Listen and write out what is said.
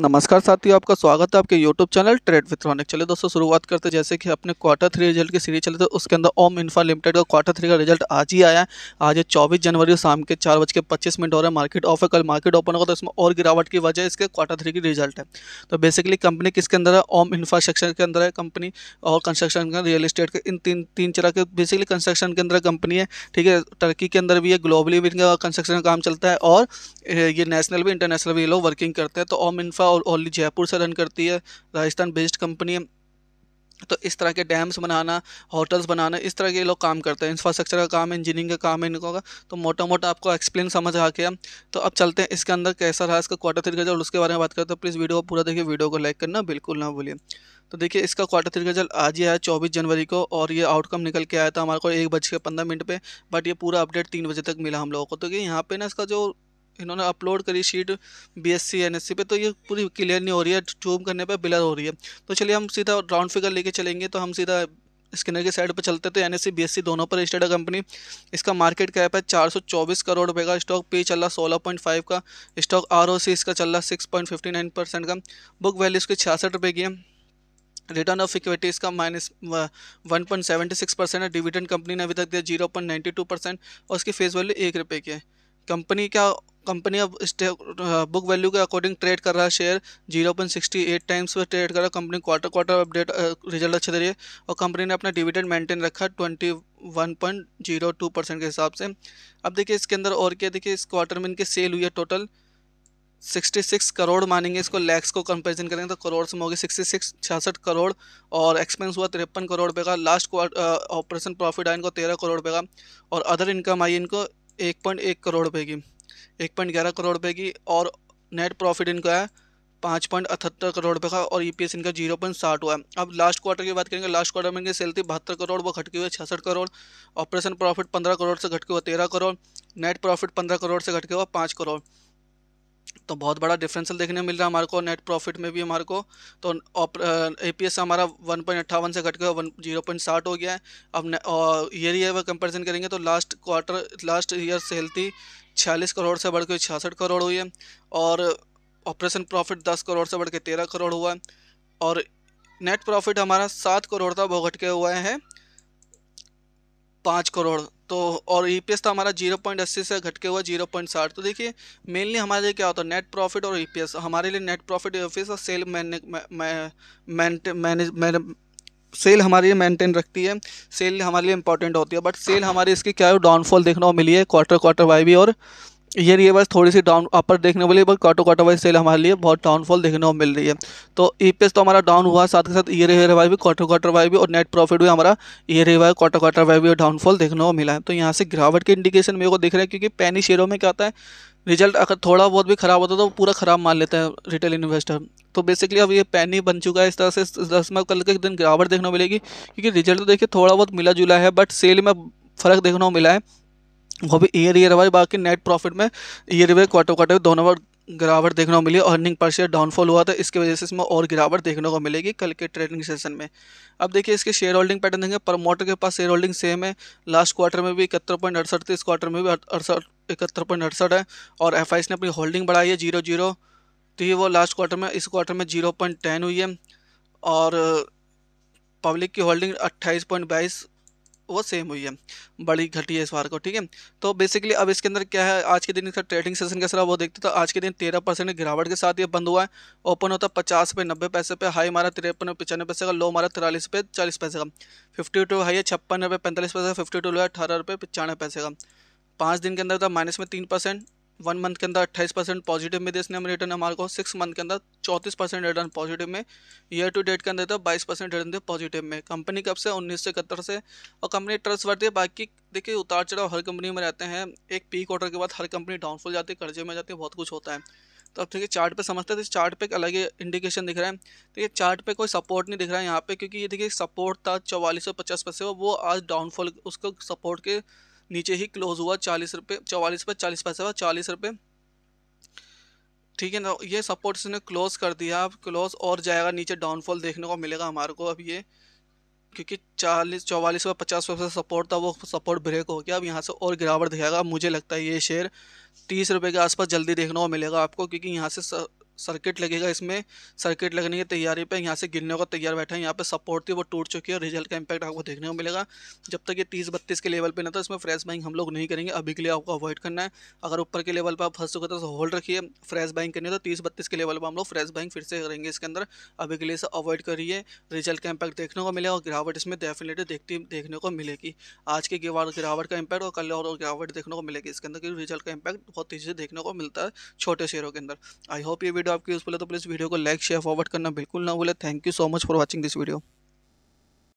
नमस्कार साथियों, आपका स्वागत है आपके YouTube channel Trade with Raunak दोस्तों, शुरुआत करते हैं। जैसे कि अपने क्वार्टर थ्री रिज़ल्ट की सीरीज़ चले तो उसके अंदर ओम इन्फा लिमिटेड का क्वार्टर थ्री का रिज़ल्ट आज ही आया है। आज चौबीस जनवरी शाम के चार बज के पच्चीस मिनट हो रहे हैं। मार्केट ऑफ़ है, कल मार्केट ओपन होगा तो इसमें और गिरावट की वजह इसके क्वार्टर थ्री की रिज़ल्ट है। तो बेसिकली कंपनी किसके अंदर है? ओम इंफ्रास्ट्रक्चर के अंदर है कंपनी और कंस्ट्रक्शन का रियल इस्टेट के, इन तीन तीन तरह के बेसिकली कंस्ट्रक्शन के अंदर कंपनी है, ठीक है। टर्की के अंदर भी है ग्लोबली भी इनका कंस्ट्रक्शन का काम चलता है और ये नेशनल भी इंटरनेशनल भी ये लोग वर्किंग करते हैं। तो ओम इन्फा और ओनली जयपुर से रन करती है, राजस्थान बेस्ड कंपनी है। तो इस तरह के डैम्स बनाना, होटल्स बनाना, इस तरह के लोग काम करते हैं। इंफ्रास्ट्रक्चर का काम, इंजीनियरिंग का काम है इनको का। तो मोटा मोटा आपको एक्सप्लेन समझ आ गया। तो अब चलते हैं इसके अंदर कैसा रहा इसका क्वार्टर थ्री रिज़ल्ट उसके बारे में बात करते हैं। प्लीज़ वीडियो को पूरा देखिए, वीडियो को लाइक करना बिल्कुल ना भूलिए। तो देखिए, इसका क्वार्टर थ्री रिज़ल्ट आज ही आया चौबीस जनवरी को और ये आउटकम निकल के आया था हमारे को एक बज के पंद्रह मिनट पर बट ये पूरा अपडेट तीन बजे तक मिला हम लोगों को। तो यहाँ पे ना इसका जो इन्होंने अपलोड करी sheet B S C N S C पे तो ये पूरी क्लियर नहीं हो रही है जूम करने पे बिलर हो रही है। तो चलिए हम सीधा राउंड फिगर लेके चलेंगे तो हम सीधा स्किनर के साइड पर चलते तो एन एस सी दोनों पर रजिस्टर्ड है कंपनी इसका मार्केट कैप है चार सौ चौबीस करोड़ रुपये का स्टॉक पे चल रहा सोलह पॉइंट फाइव का स्टॉक आर ओ सी इसका चल रहा six point fifty nine percent का बुक वैल्यू इसकी छियासठ रुपये की है। रिटर्न ऑफ़ इक्विटी इसका minus one point seventy six percent है डिविडेंड कंपनी ने अभी तक दिया zero point ninety two percent और उसकी फेस वैल्यू एक रुपये की है। कंपनी का कंपनी अब बुक वैल्यू के अकॉर्डिंग ट्रेड कर रहा है share zero point sixty eight times पर ट्रेड कर रहा है company quarter quarter update result अच्छे दे रही है। और कंपनी ने अपना डिविडेंड मेंटेन रखा twenty one point zero two percent के हिसाब से। अब देखिए इसके अंदर और क्या, देखिए इस क्वार्टर में इनकी सेल हुई है टोटल सिक्सटी सिक्स करोड़ मानेंगे इसको लैक्स को कंपेरिजन करेंगे तो करोड़ से होगी सिक्सटी सिक्स छियासठ करोड़ और एक्सपेंस हुआ तिरपन करोड़ रुपये का। लास्ट ऑपरेशन प्रॉफिट आया इनको तेरह करोड़ रुपये का और अदर इनकम आई इनको एक पॉइंट एक करोड़ रुपये की। एक पॉइंट ग्यारह करोड़ रुपये की और नेट प्रॉफिट इनका है पाँच पॉइंट अठहत्तर करोड़ रुपये का और ईपीएस इनका ज़ीरो पॉइंट साठ हुआ है। अब लास्ट क्वार्टर की बात करेंगे लास्ट क्वार्टर में इनकी सेल थी बहत्तर करोड़, वो घटके हुए छियासठ करोड़। ऑपरेशन प्रॉफिट पंद्रह करोड़ से घटके हुआ तेरह करोड़ नेट प्रॉफिट पंद्रह करोड़ से घटके हुआ पाँच करोड़। तो बहुत बड़ा डिफरेंशियल देखने मिल रहा है हमारे को नेट प्रॉफिट में भी हमारे को। तो ए पी एस हमारा वन पॉइंट अट्ठावन से घट वन, ज़ीरो पॉइंट साठ हो गया है। अब ईयर ईयर कंपेरिजन करेंगे तो लास्ट क्वार्टर लास्ट ईयर से हेल्थी छियालीस करोड़ से बढ़ के छियासठ करोड़ हुई है और ऑपरेशन प्रॉफिट दस करोड़ से बढ़ के तेरह करोड़ हुआ है। और नेट प्रॉफिट हमारा सात करोड़ था वो घट के हुआ है, पाँच करोड़ तो और ई पी तो हमारा ज़ीरो पॉइंट अस्सी से घट के हुआ ज़ीरो पॉइंट साठ। तो देखिए मेनली हमारे लिए क्या होता है नेट प्रॉफिट और ईपीएस हमारे लिए नेट प्रॉफिट ऑफ़िस और सेल मैनेज सेल हमारे लिए मेंटेन रखती है। सेल हमारे लिए इंपॉर्टेंट होती है बट सेल हमारी इसकी क्या है डाउनफॉल देखने को मिली है क्वार्टर क्वार्टर वाई भी और ये बस थोड़ी सी डाउन अपर देखने वाली बस क्वार्टर क्वार्टर वाइज सेल हमारे लिए, बहुत डाउनफॉल देखने को मिल रही है। तो ई e तो हमारा डाउन हुआ, साथ के साथ ईयर ईयर वाई भी क्वार्टर क्वार्टर वाई भी, और नेट प्रॉफिट भी हमारा year Y quarter quarter Y भी डाउनफॉल देखने को मिला है। तो यहाँ से गिरावट के इंडिकेशन मेरे को दिख रहा है, क्योंकि पैनी शेयरों में क्या होता है रिज़ल्ट अगर थोड़ा बहुत भी ख़राब होता है तो पूरा ख़राब मान लेता है रिटेल इन्वेस्टर तो बेसिकली अब ये पैनी बन चुका है, इस तरह से दस में कल के दिन गिरावट देखने को मिलेगी, क्योंकि रिज़ल्ट तो देखिए थोड़ा बहुत मिला जुला है बट सेल में फ़र्क देखने को मिला है। वो भी ईयर ईयर वाइज बाकी नेट प्रॉफिट में ईयर वाइज क्वार्टर क्वार्टर दोनों बार गिरावट देखने को मिली अर्निंग पर शेयर डाउनफॉल हुआ था, इसकी वजह से इसमें और गिरावट देखने को मिलेगी कल के ट्रेडिंग सेशन में। अब देखिए इसके शेयर होल्डिंग पैटर्न देंगे प्रमोटर के पास शेयर होल्डिंग सेम है लास्ट क्वार्टर में भी इकहत्तर पॉइंट अड़सठ थी इस क्वार्टर में भी अड़सठ, इकहत्तर पॉइंट अड़सठ है, और एफ़ ने अपनी होल्डिंग बढ़ाई है ज़ीरो ज़ीरो थी वो लास्ट क्वार्टर में, इस क्वार्टर में ज़ीरो पॉइंट टेन हुई है, और पब्लिक की होल्डिंग अट्ठाईस पॉइंट बाईस वो सेम हुई है। बड़ी घटी है इस बार को, ठीक है? तो बेसिकली अब इसके अंदर क्या है, आज के दिन इसका ट्रेडिंग सेशन कैसा रहा वो देखते तो आज के दिन तेरह परसेंट गिरावट के साथ ये बंद हुआ है। ओपन होता पचास पे, नब्बे पैसे पे हाई मारा तिरपन, पचानवे पैसे का लो मारा तिरालीस पे, चालीस पैसे का। फिफ्टी टू हाई है, छप्पन रुपये पैंतालीस पैसे का फिफ्टी टू लो है, अठारह रुपये पचानवे पैसे का। पाँच दिन के अंदर था माइनस में तीन परसेंट वन मंथ के अंदर अट्ठाईस परसेंट पॉजिटिव में इसने हमें रिटर्न हमारे को सिक्स मंथ के अंदर चौंतीस परसेंट रिटर्न पॉजिटिव में ईयर टू डेट के अंदर था बाईस परसेंट रिटर्न थे पॉजिटिव में। कंपनी कब से? उन्नीस सौ इकहत्तर से। और कंपनी ट्रस्ट वर्ती है, बाकी देखिए उतार चढ़ाव हर कंपनी में रहते हैं। एक पी क्वार्टर के बाद हर कंपनी डाउनफॉल जाती है, कर्जे में जाती है, बहुत कुछ होता है। तो अब देखिए चार्ट पे समझते हैं तो चार्ट पे एक अलग इंडिकेशन दिख रहा है। देखिए चार्ट पे कोई सपोर्ट नहीं दिख रहा है यहाँ पे, क्योंकि ये देखिए सपोर्ट था चौवालीस सौ पचास पैसे वो आज डाउनफॉल उसको सपोर्ट के नीचे ही क्लोज हुआ, चालीस रुपये चवालीस पे, चालीस पैसे हुआ, चालीस रुपये ठीक है ना, ये सपोर्ट इसने क्लोज कर दिया, अब क्लोज और जाएगा नीचे डाउनफॉल देखने को मिलेगा हमारे को अब ये। क्योंकि चालीस, चौवालीस व पचास परसेंट सपोर्ट था, वो सपोर्ट ब्रेक हो गया। अब यहाँ से और गिरावट दिखाएगा, मुझे लगता है ये शेयर तीस रुपये के आसपास जल्दी देखने को मिलेगा आपको, क्योंकि यहाँ से सर्किट लगेगा इसमें। सर्किट लगने की तैयारी पे यहाँ से गिरने को तैयार बैठा है। यहाँ पे सपोर्ट थी, वो टूट चुकी है रिज़ल्ट का इम्पैक्ट आपको देखने को मिलेगा। जब तक ये तीस बत्तीस के लेवल पे ना था, इसमें फ्रेश बाइंग हम लोग नहीं करेंगे। अभी के लिए आपको अवॉइड करना है। अगर ऊपर के लेवल पर आप फंस चुके तो होल्ड रखिए। फ्रेश बाइंग करनी तो तीस बत्तीस के लेवल पर हम लोग फ्रेश बाइंग फिर से करेंगे इसके अंदर। अभी के लिए इसे अवॉइड करिए। रिज़ल्ट का इम्पैक्ट देखने को मिलेगा और गिरावट इसमें डेफिनेटली देखती, देखने को मिलेगी। आज के गिरावट का इम्पैक्ट और कल और गिरावट देखने को मिलेगी इसके अंदर रिज़ल्ट का इम्पैक्ट बहुत तेज़ी से देखने को मिलता है छोटे शेयरों के अंदर। आई होप ये वीडियो आपकी यूजफुल है तो प्लीज़ वीडियो को लाइक शेयर फॉरवर्ड करना बिल्कुल ना भूले। Thank you so much for watching this video